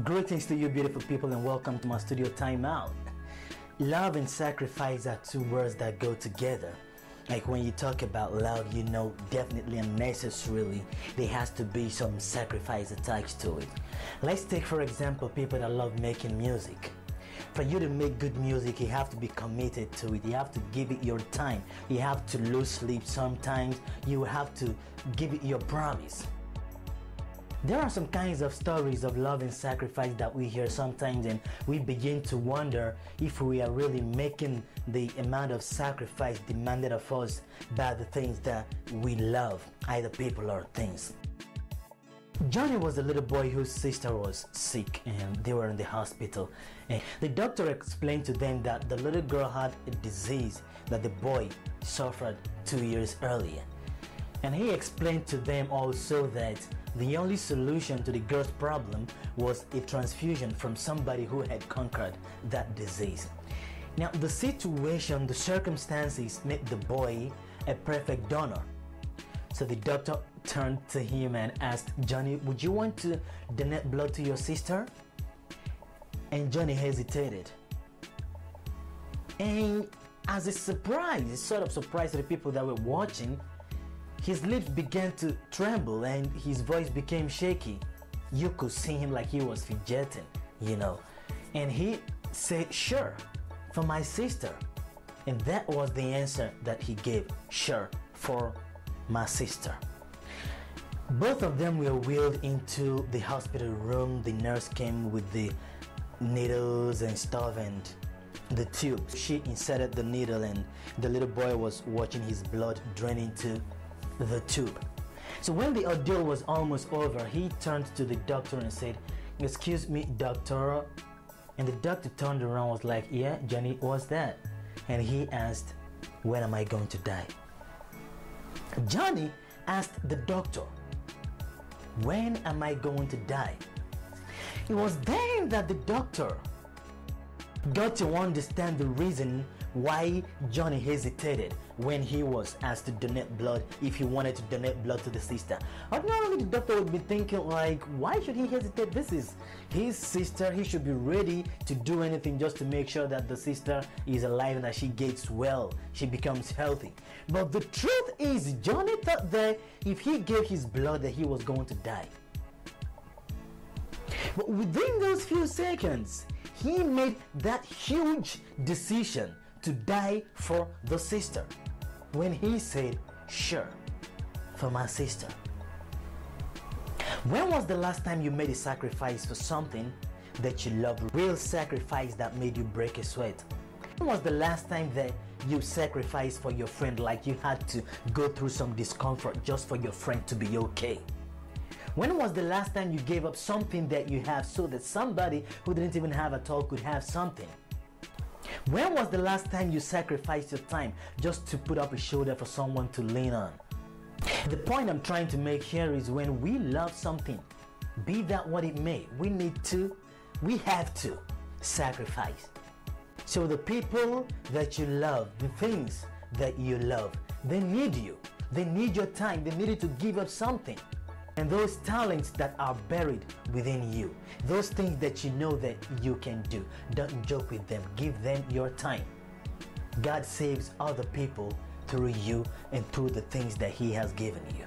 Greetings to you, beautiful people, and welcome to my studio timeout. Love and sacrifice are two words that go together. Like when you talk about love, you know, definitely and necessarily there has to be some sacrifice attached to it. Let's take, for example, people that love making music. For you to make good music, you have to be committed to it. You have to give it your time. You have to lose sleep sometimes. You have to give it your promise. There are some kinds of stories of love and sacrifice that we hear sometimes, and we begin to wonder if we are really making the amount of sacrifice demanded of us by the things that we love, either people or things. Johnny was a little boy whose sister was sick and they were in the hospital. And the doctor explained to them that the little girl had a disease that the boy suffered two years earlier. And he explained to them also that the only solution to the girl's problem was a transfusion from somebody who had conquered that disease. Now, the situation, the circumstances made the boy a perfect donor. So the doctor turned to him and asked, Johnny, would you want to donate blood to your sister? And Johnny hesitated. And as a surprise, a sort of surprise to the people that were watching, his lips began to tremble and his voice became shaky. You could see him like he was fidgeting, you know. And he said, Sure, for my sister. And that was the answer that he gave Sure, for my sister. Both of them were wheeled into the hospital room. The nurse came with the needles and stuff and the tube. She inserted the needle, and the little boy was watching his blood drain into the tube. So when the ordeal was almost over, he turned to the doctor and said, Excuse me, doctor. And the doctor turned around was like, Yeah, Johnny, what's that? And he asked, When am I going to die? Johnny asked the doctor, When am I going to die? It was then that the doctor got to understand the reason why Johnny hesitated when he was asked to donate blood if he wanted to donate blood to the sister. Ordinarily, the doctor would be thinking like, why should he hesitate? This is his sister. He should be ready to do anything just to make sure that the sister is alive and that she gets well, she becomes healthy. But the truth is, Johnny thought that if he gave his blood that he was going to die. But within those few seconds, he made that huge decision to die for the sister when he said, Sure, for my sister. When was the last time you made a sacrifice for something that you loved? Real sacrifice that made you break a sweat? When was the last time that you sacrificed for your friend, like you had to go through some discomfort just for your friend to be okay? When was the last time you gave up something that you have so that somebody who didn't even have at all could have something? When was the last time you sacrificed your time just to put up a shoulder for someone to lean on? The point I'm trying to make here is when we love something, be that what it may, we need to, we have to sacrifice. So the people that you love, the things that you love, they need you. They need your time. They need you to give up something. And those talents that are buried within you, those things that you know that you can do, don't joke with them. Give them your time. God saves other people through you and through the things that He has given you.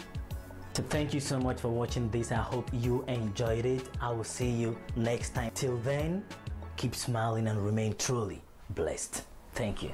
So thank you so much for watching this. I hope you enjoyed it. I will see you next time. Till then, keep smiling and remain truly blessed. Thank you.